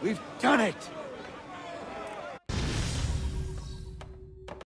We've done it!